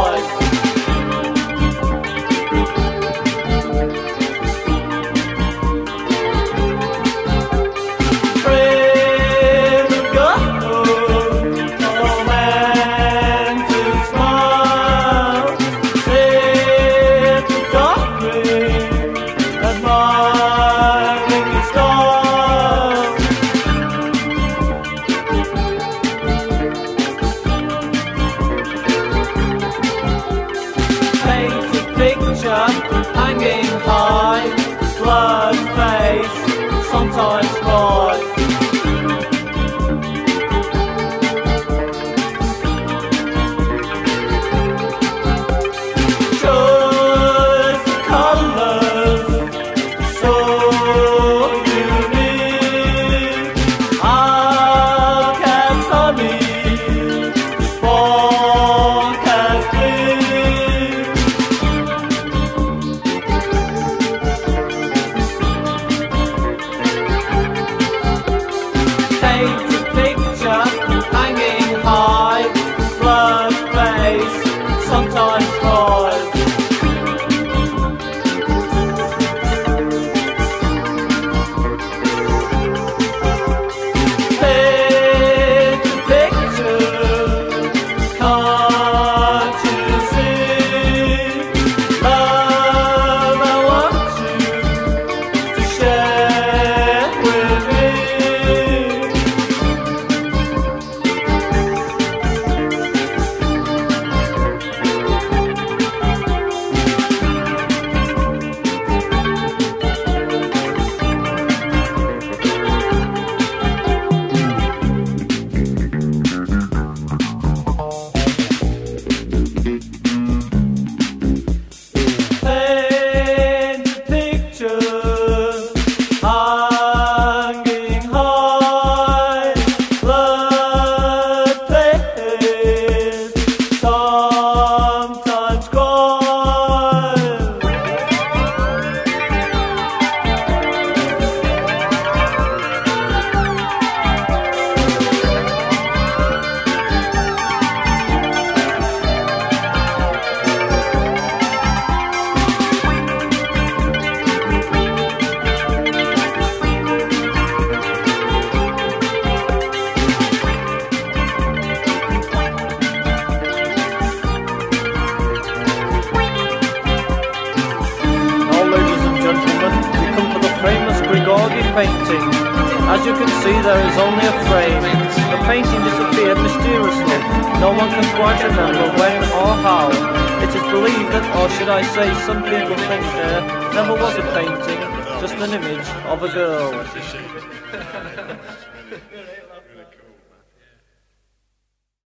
boy. hanging high, slug face. Painting. As you can see, there is only a frame. The painting disappeared mysteriously. No one can quite remember when or how. It is believed that, or should I say, some people think there never was a painting, just an image of a girl.